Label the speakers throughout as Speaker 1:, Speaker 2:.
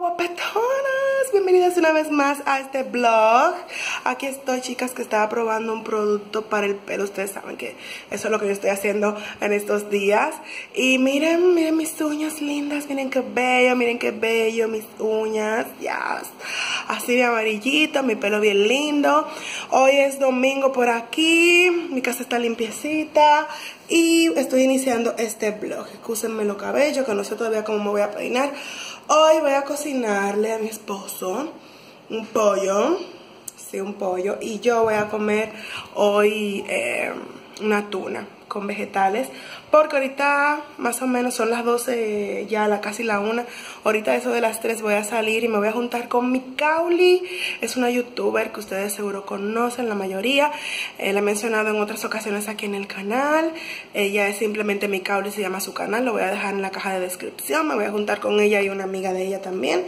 Speaker 1: Guapetonas, bienvenidas una vez más a este vlog Aquí estoy chicas que estaba probando un producto para el pelo. Ustedes saben que eso es lo que yo estoy haciendo en estos días. Y miren, miren mis uñas lindas, miren qué bello, miren qué bello mis uñas. Yes. Así de amarillito, mi pelo bien lindo. Hoy es domingo por aquí, mi casa está limpiecita Y estoy iniciando este vlog Excúsenme los cabellos que no sé todavía cómo me voy a peinar. Hoy voy a cocinarle a mi esposo un pollo, sí, un pollo, y yo voy a comer hoy eh, una tuna con vegetales, porque ahorita más o menos son las 12, ya la, casi la 1, ahorita eso de las 3 voy a salir y me voy a juntar con mi Cauli, es una youtuber que ustedes seguro conocen la mayoría, eh, la he mencionado en otras ocasiones aquí en el canal, ella es simplemente mi Cauli, se llama su canal, lo voy a dejar en la caja de descripción, me voy a juntar con ella y una amiga de ella también,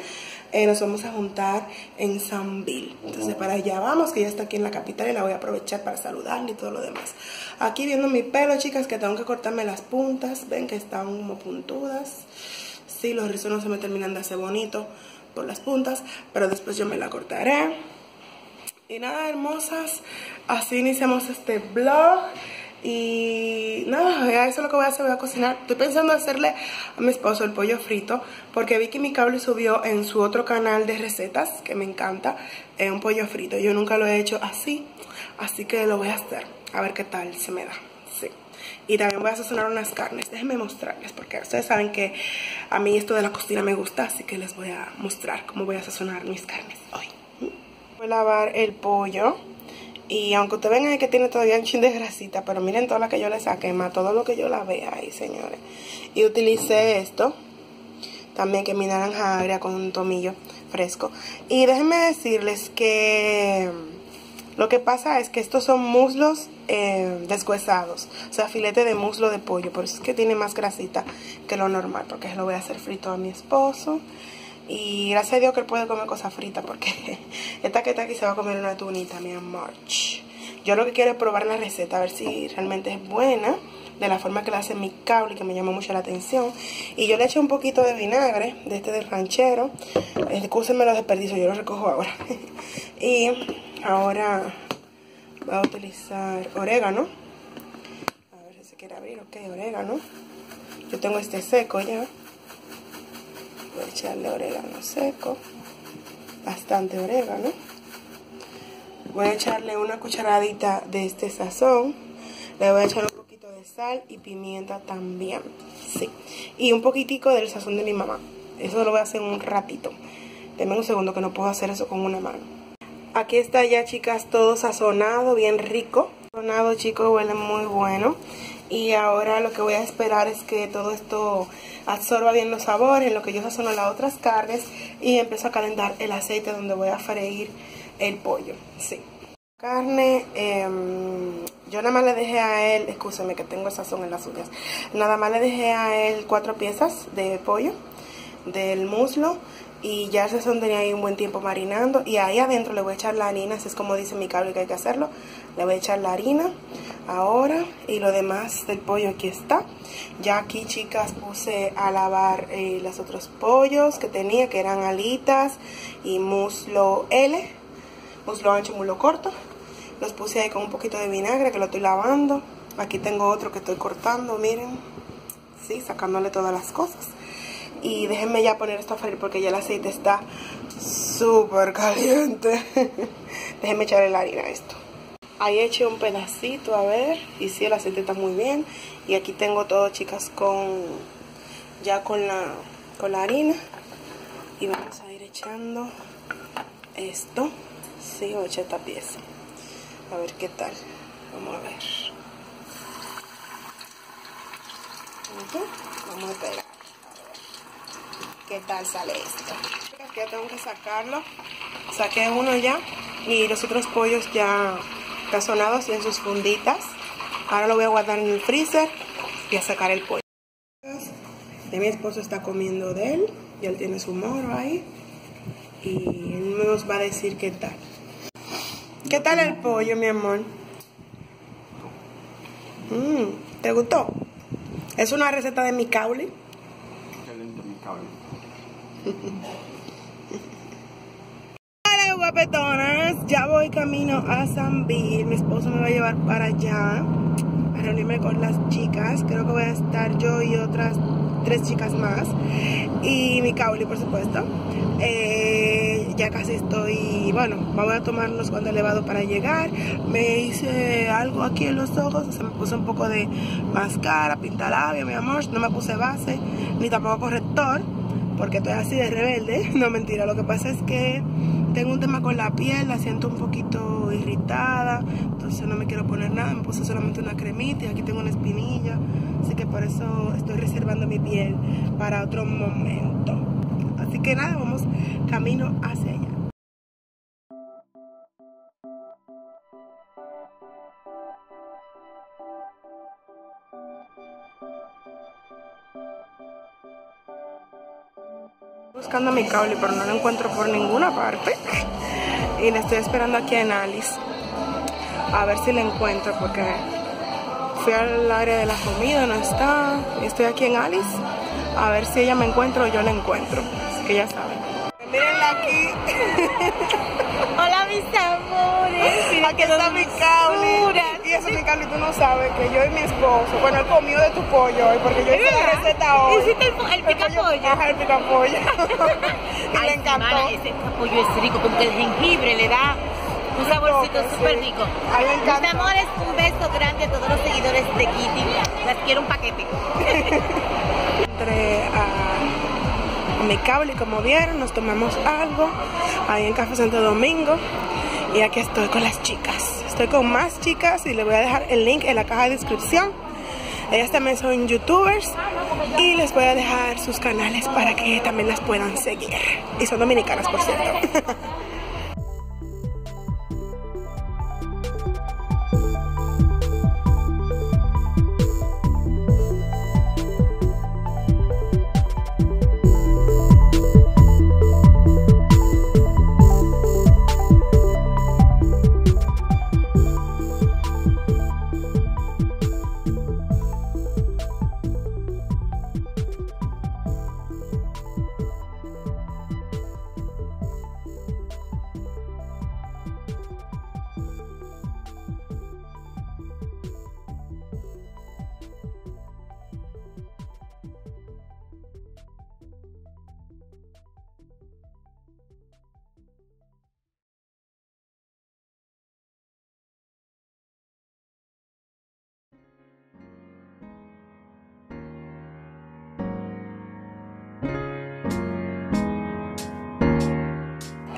Speaker 1: eh, nos vamos a juntar en Sanville. Entonces para allá vamos, que ya está aquí en la capital y la voy a aprovechar para saludarle y todo lo demás. Aquí viendo mi pelo, chicas, que tengo que cortarme las puntas. Ven que están como puntudas. Sí, los rizos no se me terminan de hacer bonito por las puntas, pero después yo me la cortaré. Y nada, hermosas, así iniciamos este vlog. Y nada, eso es lo que voy a hacer, voy a cocinar. Estoy pensando hacerle a mi esposo el pollo frito porque vi que mi cable subió en su otro canal de recetas, que me encanta, eh, un pollo frito. Yo nunca lo he hecho así, así que lo voy a hacer, a ver qué tal se me da. Sí. Y también voy a sazonar unas carnes, déjenme mostrarles porque ustedes saben que a mí esto de la cocina me gusta, así que les voy a mostrar cómo voy a sazonar mis carnes hoy. Voy a lavar el pollo. Y aunque ustedes ven que tiene todavía un chin de grasita, pero miren toda la que yo le saqué, más todo lo que yo la vea ahí, señores. Y utilicé esto, también que mi naranja agria con un tomillo fresco. Y déjenme decirles que lo que pasa es que estos son muslos eh, o sea, filete de muslo de pollo, por eso es que tiene más grasita que lo normal, porque lo voy a hacer frito a mi esposo. Y gracias a Dios que él puede comer cosas fritas porque esta que está aquí se va a comer una tunita, mi amor. Yo lo que quiero es probar la receta, a ver si realmente es buena, de la forma que la hace mi cable, que me llamó mucho la atención. Y yo le eché un poquito de vinagre, de este del ranchero. Excúsenme los desperdicios, yo lo recojo ahora. y ahora voy a utilizar orégano. A ver si se quiere abrir, ok, orégano. Yo tengo este seco ya voy a echarle orégano seco bastante orégano. Voy a echarle una cucharadita de este sazón. Le voy a echar un poquito de sal y pimienta también sí. Y un poquitico del sazón de mi mamá. Eso lo voy a hacer un ratito. Denme un segundo que no puedo hacer eso con una mano. Aquí está ya chicas todo sazonado bien rico. Sazonado chicos huele muy bueno y ahora lo que voy a esperar es que todo esto absorba bien los sabores en lo que yo sazono las otras carnes y empiezo a calentar el aceite donde voy a freír el pollo, sí. Carne, em, yo nada más le dejé a él, escúcheme que tengo el sazón en las uñas, nada más le dejé a él cuatro piezas de pollo del muslo y ya se sazón tenía ahí un buen tiempo marinando y ahí adentro le voy a echar la harina, así es como dice mi cable que hay que hacerlo, le voy a echar la harina ahora y lo demás del pollo aquí está. Ya aquí chicas puse a lavar eh, los otros pollos que tenía que eran alitas y muslo L. Muslo ancho, muslo corto. Los puse ahí con un poquito de vinagre que lo estoy lavando. Aquí tengo otro que estoy cortando, miren. Sí, sacándole todas las cosas. Y déjenme ya poner esto a freír porque ya el aceite está súper caliente. déjenme echarle la harina a esto. Ahí eché un pedacito, a ver. Y sí, el aceite está muy bien. Y aquí tengo todo, chicas, con ya con la, con la harina. Y vamos a ir echando esto. Sí, voy a esta pieza. A ver qué tal. Vamos a ver. Vamos a pegar qué tal sale esto. Ya tengo que sacarlo. Saqué uno ya y los otros pollos ya cazonados y en sus funditas. Ahora lo voy a guardar en el freezer y a sacar el pollo. De mi esposo está comiendo de él y él tiene su morro ahí. Y él nos va a decir qué tal. ¿Qué tal el pollo, mi amor? Mm, ¿Te gustó? Es una receta de mi cauli.
Speaker 2: Excelente, mi cauli.
Speaker 1: Guapetonas, ya voy camino a San Bill. Mi esposo me va a llevar para allá a reunirme con las chicas. Creo que voy a estar yo y otras tres chicas más. Y mi cauli, por supuesto. Eh, ya casi estoy, bueno, voy a tomar unos cuantos elevados para llegar. Me hice algo aquí en los ojos, o sea, me puse un poco de máscara, labio, mi amor. No me puse base, ni tampoco corrector, porque estoy así de rebelde. No mentira, lo que pasa es que tengo un tema con la piel, la siento un poquito irritada, entonces no me quiero poner nada, me puse solamente una cremita y aquí tengo una espinilla, así que por eso estoy reservando mi piel para otro momento. Así que nada, vamos camino hacia buscando mi cable, pero no lo encuentro por ninguna parte. Y le estoy esperando aquí en Alice. A ver si la encuentro, porque fui al área de la comida, no está. Estoy aquí en Alice. A ver si ella me encuentra o yo la encuentro. Que ya saben. Mírenla aquí.
Speaker 3: Mis amores.
Speaker 1: aquí está mi cable. Y eso, mi cable, tú no sabes que yo y mi esposo, bueno, él comió de tu pollo hoy, porque yo hice la receta hoy.
Speaker 3: ¿Hiciste el, el pica pollo?
Speaker 1: Ajá, el pica pollo. y
Speaker 3: Ay,
Speaker 1: le encantó.
Speaker 3: Ese pollo es rico, como que el jengibre le da un saborcito súper
Speaker 1: sí.
Speaker 3: rico.
Speaker 1: A él le encanta.
Speaker 3: Mis amores, un beso grande a todos los seguidores de Kitty. Las quiero un paquete.
Speaker 1: A, a mi cable y como vieron, nos tomamos algo ahí en Café Santo Domingo. Y aquí estoy con las chicas. Estoy con más chicas y les voy a dejar el link en la caja de descripción. Ellas también son youtubers y les voy a dejar sus canales para que también las puedan seguir. Y son dominicanas, por cierto.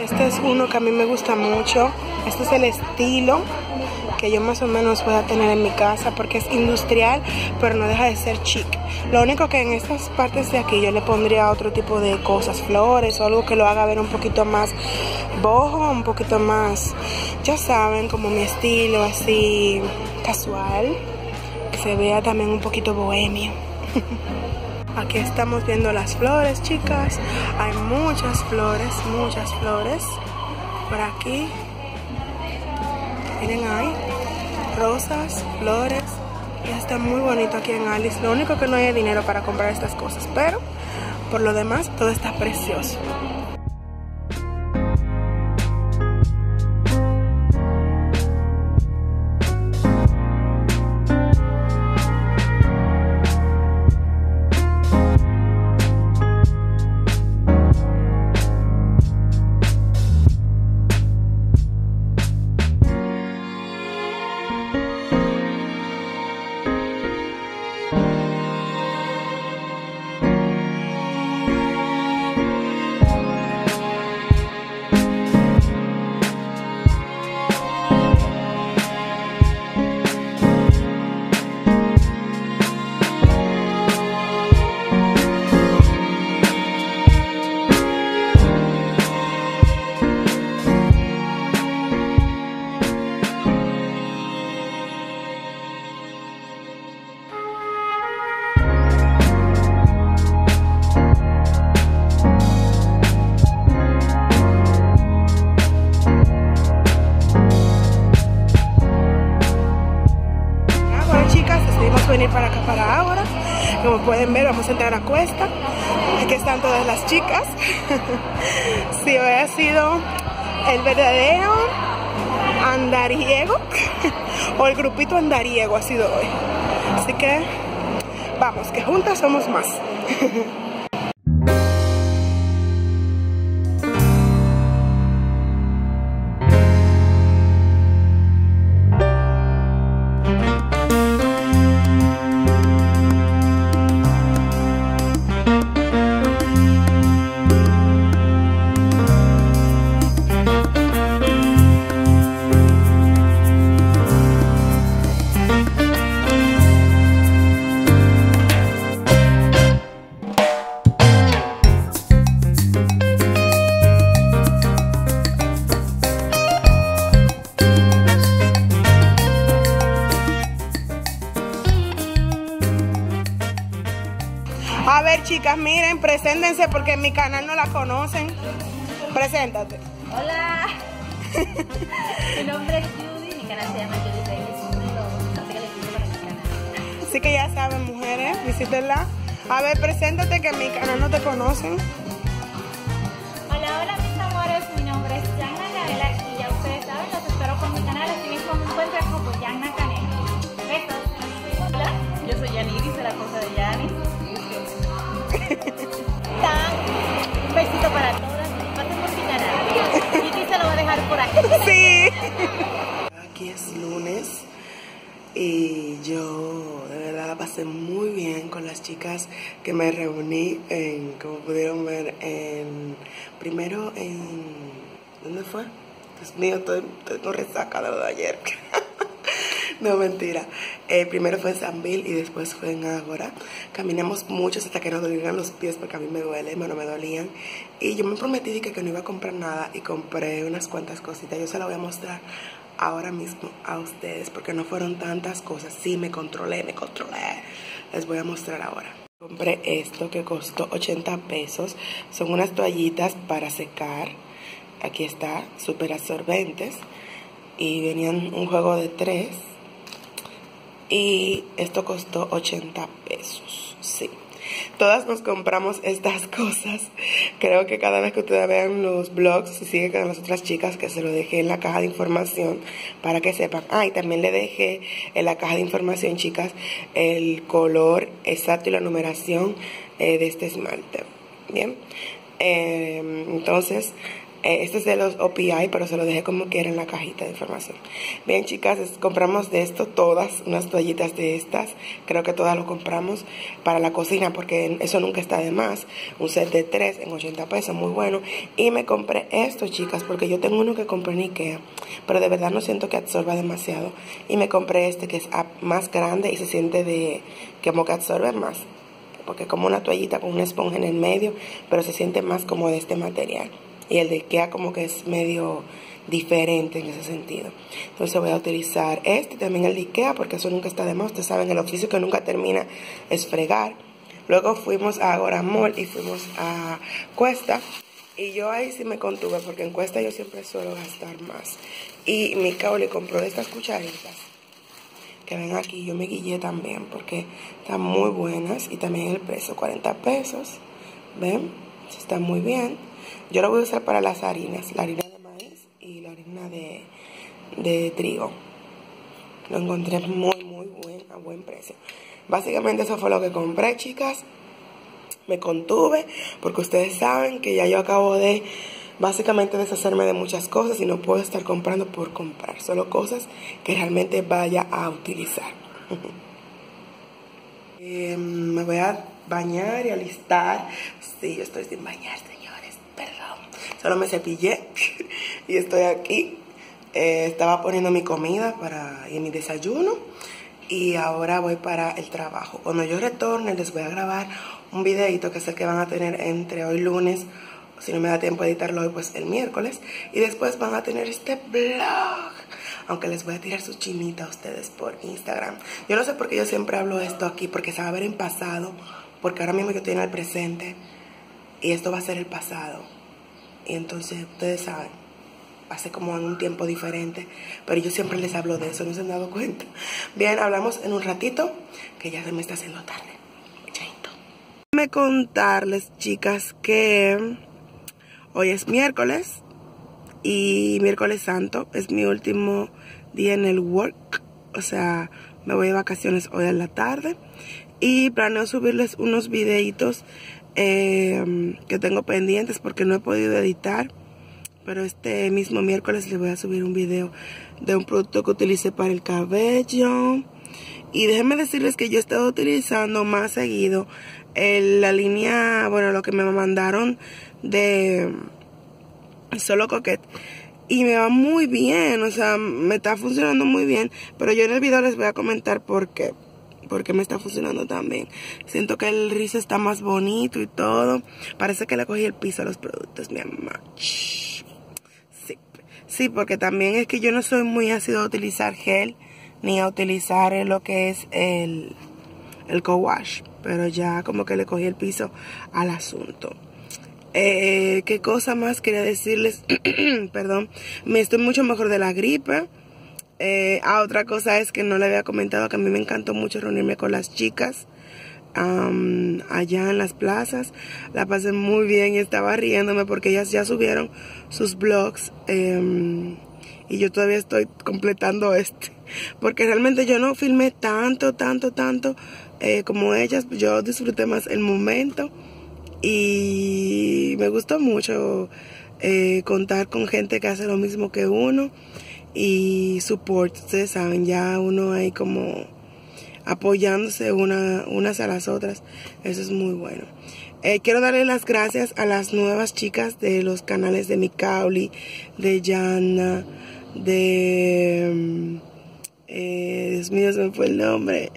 Speaker 1: Este es uno que a mí me gusta mucho. Este es el estilo que yo más o menos pueda tener en mi casa porque es industrial, pero no deja de ser chic. Lo único que en estas partes de aquí yo le pondría otro tipo de cosas, flores o algo que lo haga ver un poquito más bojo, un poquito más, ya saben, como mi estilo así casual, que se vea también un poquito bohemio. Aquí estamos viendo las flores, chicas. Hay muchas flores, muchas flores. Por aquí. Miren ahí. Rosas, flores. Ya está muy bonito aquí en Alice. Lo único que no hay dinero para comprar estas cosas. Pero por lo demás todo está precioso. Vamos a cuesta. Aquí están todas las chicas. sí, hoy ha sido el verdadero andariego o el grupito andariego ha sido hoy. Así que vamos, que juntas somos más. A ver, chicas, miren, preséntense porque en mi canal no la conocen. Preséntate.
Speaker 3: Hola. mi nombre es Judy, mi canal se llama Judy.
Speaker 1: Así que ya saben, mujeres, visítenla. A ver, preséntate que en mi canal no te conocen.
Speaker 4: Hola, hola mis amores, mi nombre es Yanna Canela y ya ustedes saben, los espero con mi canal, así mismo me encuentran como Yanna Canela. Besos.
Speaker 3: Hola, yo soy Yaniris de la cosa de Yani. Tan, un besito para todas. Pasen por mi canal. Kitty se lo va a dejar por aquí.
Speaker 1: Sí. Aquí es lunes y yo de verdad la pasé muy bien con las chicas que me reuní en, como pudieron ver, en primero en ¿dónde fue? Dios mío, estoy, estoy resaca de lo de ayer. No, mentira. Eh, primero fue en San Bill y después fue en Ágora. Caminamos mucho hasta que nos dolieran los pies porque a mí me duele, bueno, me dolían. Y yo me prometí que, que no iba a comprar nada y compré unas cuantas cositas. Yo se las voy a mostrar ahora mismo a ustedes porque no fueron tantas cosas. Sí, me controlé, me controlé. Les voy a mostrar ahora. Compré esto que costó 80 pesos. Son unas toallitas para secar. Aquí está, súper absorbentes. Y venían un juego de tres. Y esto costó 80 pesos. Sí. Todas nos compramos estas cosas. Creo que cada vez que ustedes vean los blogs, si siguen con las otras chicas, que se lo dejé en la caja de información para que sepan. Ah, y también le dejé en la caja de información, chicas, el color exacto y la numeración eh, de este esmalte. Bien. Eh, entonces, este es de los OPI, pero se lo dejé como quiera en la cajita de información. Bien, chicas, compramos de esto todas, unas toallitas de estas. Creo que todas lo compramos para la cocina porque eso nunca está de más. Un set de tres en 80 pesos, muy bueno. Y me compré esto, chicas, porque yo tengo uno que compré en Ikea, pero de verdad no siento que absorba demasiado. Y me compré este que es más grande y se siente de como que absorbe más porque es como una toallita con una esponja en el medio, pero se siente más como de este material. Y el de Ikea como que es medio diferente en ese sentido. Entonces voy a utilizar este, también el de Ikea, porque eso nunca está de más. Ustedes saben, el oficio que nunca termina es fregar. Luego fuimos a Agora Mall y fuimos a Cuesta. Y yo ahí sí me contuve, porque en Cuesta yo siempre suelo gastar más. Y mi le compró estas cucharitas que ven aquí, yo me guillé también porque están muy buenas y también el precio, 40 pesos, ven, está muy bien. Yo lo voy a usar para las harinas, la harina de maíz y la harina de, de trigo. Lo encontré muy, muy buen, a buen precio. Básicamente eso fue lo que compré, chicas. Me contuve porque ustedes saben que ya yo acabo de básicamente deshacerme de muchas cosas y no puedo estar comprando por comprar, solo cosas que realmente vaya a utilizar. Eh, me voy a bañar y alistar. Sí, yo estoy sin bañar, señores, perdón. Solo me cepillé y estoy aquí. Eh, estaba poniendo mi comida para y mi desayuno y ahora voy para el trabajo. Cuando yo retorne les voy a grabar un videito que es el que van a tener entre hoy lunes si no me da tiempo de editarlo hoy, pues el miércoles. Y después van a tener este blog. Aunque les voy a tirar su chinita a ustedes por Instagram. Yo no sé por qué yo siempre hablo esto aquí, porque se va a ver en pasado. Porque ahora mismo yo estoy en el presente. Y esto va a ser el pasado. Y entonces ustedes saben, hace como un tiempo diferente. Pero yo siempre les hablo de eso, no se han dado cuenta. Bien, hablamos en un ratito, que ya se me está haciendo tarde. déjenme contarles, chicas, que hoy es miércoles y miércoles santo es mi último día en el work. O sea, me voy de vacaciones hoy en la tarde y planeo subirles unos videitos eh, que tengo pendientes porque no he podido editar. Pero este mismo miércoles les voy a subir un video de un producto que utilicé para el cabello. Y déjenme decirles que yo he estado utilizando más seguido la línea, bueno, lo que me mandaron de Solo Coquette. Y me va muy bien, o sea, me está funcionando muy bien. Pero yo en el video les voy a comentar por qué porque me está funcionando tan bien. Siento que el rizo está más bonito y todo. Parece que le cogí el piso a los productos, mi amor. Sí. Sí, porque también es que yo no soy muy ácido a utilizar gel ni a utilizar lo que es el, el co-wash. Pero ya como que le cogí el piso al asunto. Eh, ¿Qué cosa más quería decirles? Perdón. Me estoy mucho mejor de la gripe. Eh, ah, otra cosa es que no le había comentado que a mí me encantó mucho reunirme con las chicas allá en las plazas. La pasé muy bien y estaba riéndome porque ellas ya subieron sus blogs em, y yo todavía estoy completando este. Porque realmente yo no filmé tanto, tanto, tanto eh, como ellas. Yo disfruté más el momento y me gustó mucho eh, contar con gente que hace lo mismo que uno y support, ustedes saben, ya uno ahí como apoyándose una, unas a las otras, eso es muy bueno. Eh, quiero darle las gracias a las nuevas chicas de los canales de Mikauli, de Yana, de... Mm, eh, Dios mío, se me fue el nombre.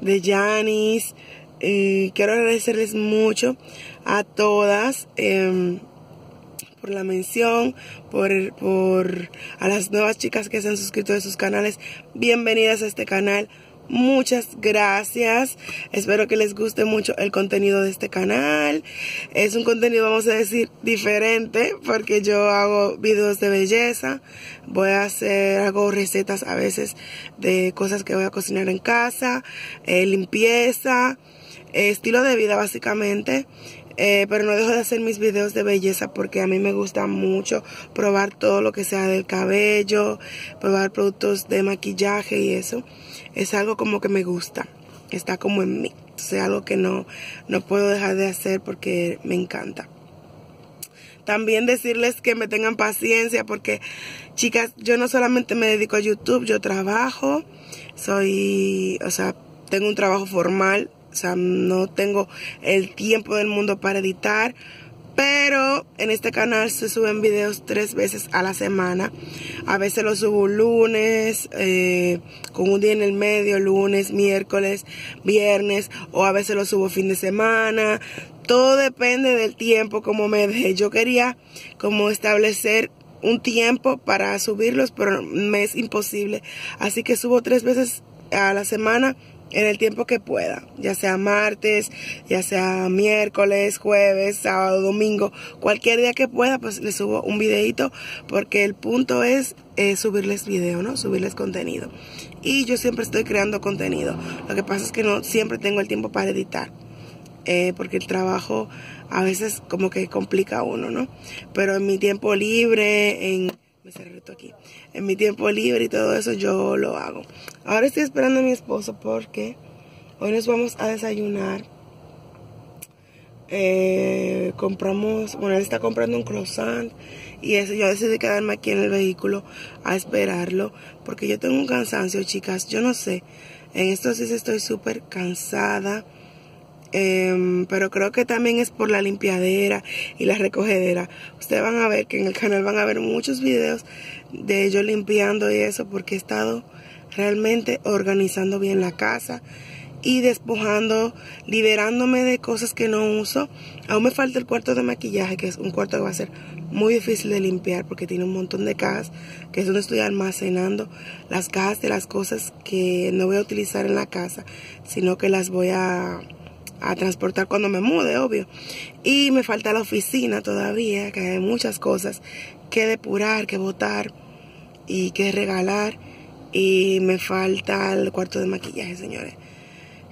Speaker 1: De Janis. y quiero agradecerles mucho a todas. Eh, por la mención, por, por a las nuevas chicas que se han suscrito a sus canales. Bienvenidas a este canal. Muchas gracias. Espero que les guste mucho el contenido de este canal. Es un contenido, vamos a decir, diferente porque yo hago videos de belleza. Voy a hacer, hago recetas a veces de cosas que voy a cocinar en casa, eh, limpieza, estilo de vida básicamente. Eh, pero no dejo de hacer mis videos de belleza porque a mí me gusta mucho probar todo lo que sea del cabello, probar productos de maquillaje y eso. Es algo como que me gusta, está como en mí. Es algo que no, no puedo dejar de hacer porque me encanta. También decirles que me tengan paciencia porque, chicas, yo no solamente me dedico a YouTube, yo trabajo, soy, o sea, tengo un trabajo formal, o sea, no tengo el tiempo del mundo para editar. Pero en este canal se suben videos tres veces a la semana. A veces los subo lunes, eh, con un día en el medio, lunes, miércoles, viernes, o a veces los subo fin de semana. Todo depende del tiempo, como me dejé. Yo quería como establecer un tiempo para subirlos, pero me es imposible. Así que subo tres veces a la semana en el tiempo que pueda, ya sea martes, ya sea miércoles, jueves, sábado, domingo, cualquier día que pueda, pues les subo un videito porque el punto es eh, subirles video, ¿no? Subirles contenido. Y yo siempre estoy creando contenido. Lo que pasa es que no siempre tengo el tiempo para editar. Eh, porque el trabajo a veces como que complica a uno, ¿no? Pero en mi tiempo libre, en me cerré aquí. En mi tiempo libre y todo eso yo lo hago. Ahora estoy esperando a mi esposo porque hoy nos vamos a desayunar. Eh, compramos, bueno, él está comprando un croissant y eso yo decidí quedarme aquí en el vehículo a esperarlo porque yo tengo un cansancio, chicas. Yo no sé, en estos días estoy súper cansada Em, pero creo que también es por la limpiadera y la recogedera. Ustedes van a ver que en el canal van a ver muchos videos de yo limpiando y eso porque he estado realmente organizando bien la casa y despojando, liberándome de cosas que no uso. Aún me falta el cuarto de maquillaje, que es un cuarto que va a ser muy difícil de limpiar porque tiene un montón de cajas, que es donde estoy almacenando las cajas de las cosas que no voy a utilizar en la casa, sino que las voy a a transportar cuando me mude, obvio. Y me falta la oficina todavía, que hay muchas cosas que depurar, que botar y que regalar. Y me falta el cuarto de maquillaje, señores.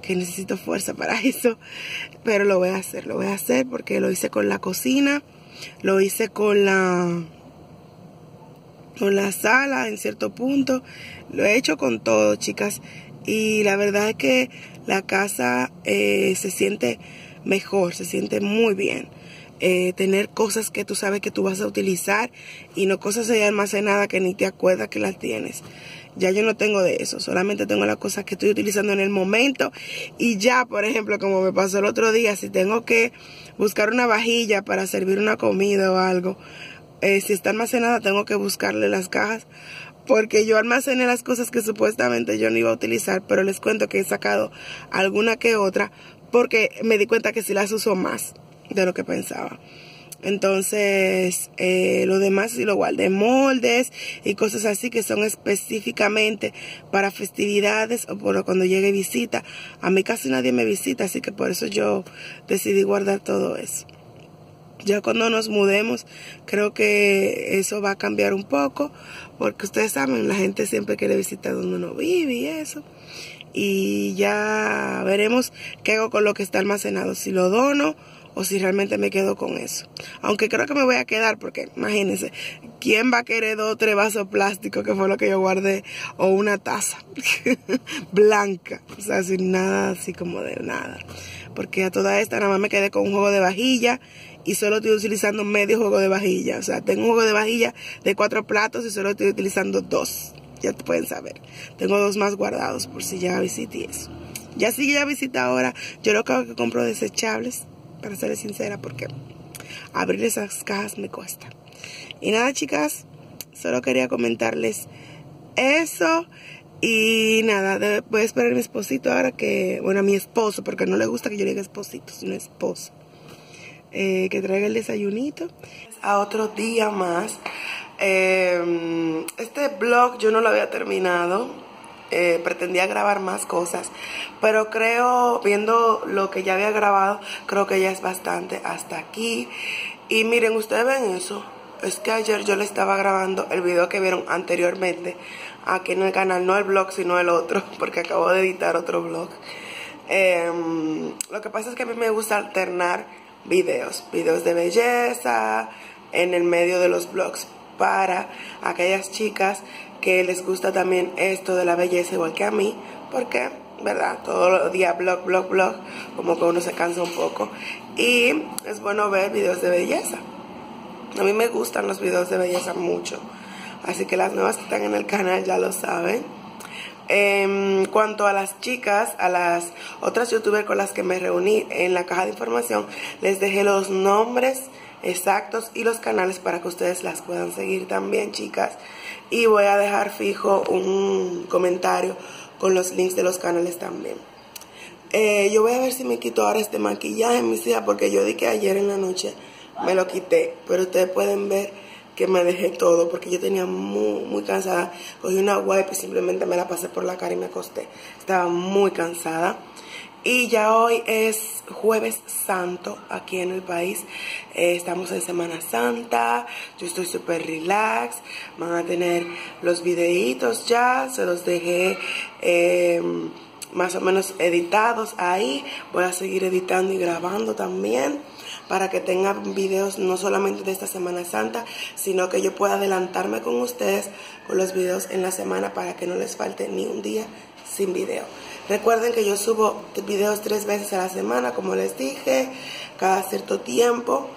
Speaker 1: que necesito fuerza para eso, pero lo voy a hacer, lo voy a hacer porque lo hice con la cocina, lo hice con la con la sala en cierto punto, lo he hecho con todo, chicas, y la verdad es que la casa eh, se siente mejor, se siente muy bien. Eh, tener cosas que tú sabes que tú vas a utilizar y no cosas ahí almacenadas que ni te acuerdas que las tienes. Ya yo no tengo de eso, solamente tengo las cosas que estoy utilizando en el momento y ya, por ejemplo, como me pasó el otro día, si tengo que buscar una vajilla para servir una comida o algo, eh, si está almacenada tengo que buscarle las cajas porque yo almacené las cosas que supuestamente yo no iba a utilizar, pero les cuento que he sacado alguna que otra porque me di cuenta que si las uso más de lo que pensaba. Entonces, eh, lo demás sí lo guardé, moldes y cosas así que son específicamente para festividades o por cuando llegue visita. A mí casi nadie me visita, así que por eso yo decidí guardar todo eso. Ya cuando nos mudemos, creo que eso va a cambiar un poco, porque ustedes saben, la gente siempre quiere visitar donde uno vive y eso. Y ya veremos qué hago con lo que está almacenado, si lo dono o si realmente me quedo con eso. Aunque creo que me voy a quedar porque imagínense, ¿quién va a querer dos o tres vasos plásticos que fue lo que yo guardé? O una taza blanca, o sea, sin nada así como de nada. Porque a toda esta nada más me quedé con un juego de vajilla y solo estoy utilizando medio juego de vajilla. O sea, tengo un juego de vajilla de cuatro platos y solo estoy utilizando dos. Ya te pueden saber. Tengo dos más guardados por si ya visité eso. Ya si ya visita ahora, yo lo que hago es que compro desechables para serles sincera, porque abrir esas cajas me cuesta. Y nada, chicas, solo quería comentarles eso. Y nada, voy a esperar a mi esposito ahora que, bueno, a mi esposo, porque no le gusta que yo le diga esposito, sino esposo. Eh, que traiga el desayunito. A otro día más. Eh, este blog yo no lo había terminado eh, pretendía grabar más cosas, pero creo, viendo lo que ya había grabado, creo que ya es bastante hasta aquí. Y miren, ustedes ven eso, es que ayer yo le estaba grabando el video que vieron anteriormente aquí en el canal, no el blog, sino el otro, porque acabo de editar otro blog. Em, lo que pasa es que a mí me gusta alternar videos, videos de belleza en el medio de los blogs para aquellas chicas que les gusta también esto de la belleza igual que a mí, porque, ¿verdad? Todos los días blog, blog, blog, como que uno se cansa un poco. Y es bueno ver videos de belleza. A mí me gustan los videos de belleza mucho. Así que las nuevas que están en el canal ya lo saben. En cuanto a las chicas, a las otras youtubers con las que me reuní en la caja de información, les dejé los nombres exactos y los canales para que ustedes las puedan seguir también, chicas y voy a dejar fijo un comentario con los links de los canales también. Eh, yo voy a ver si me quito ahora este maquillaje, mis hijas, porque yo di que ayer en la noche me lo quité, pero ustedes pueden ver que me dejé todo porque yo tenía muy, muy cansada. Cogí una wipe y simplemente me la pasé por la cara y me acosté. Estaba muy cansada. Y ya hoy es jueves santo aquí en el país. Eh, estamos en Semana Santa. Yo estoy súper relax. Van a tener los videitos ya. Se los dejé em, más o menos editados ahí. Voy a seguir editando y grabando también para que tengan videos no solamente de esta Semana Santa, sino que yo pueda adelantarme con ustedes con los videos en la semana para que no les falte ni un día sin video. Recuerden que yo subo videos tres veces a la semana, como les dije, cada cierto tiempo.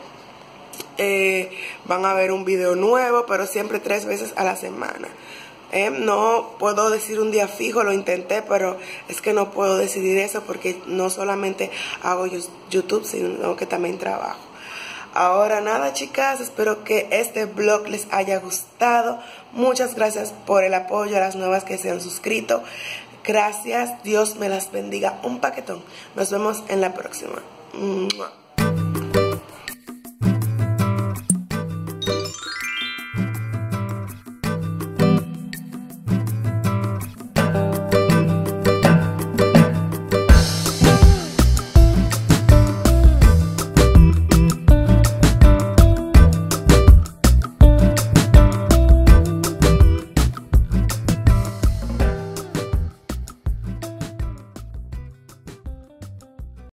Speaker 1: Eh, van a ver un video nuevo, pero siempre tres veces a la semana. Eh, no puedo decir un día fijo, lo intenté, pero es que no puedo decidir eso porque no solamente hago YouTube, sino que también trabajo. Ahora nada, chicas, espero que este blog les haya gustado. Muchas gracias por el apoyo a las nuevas que se han suscrito. Gracias, Dios me las bendiga un paquetón. Nos vemos en la próxima.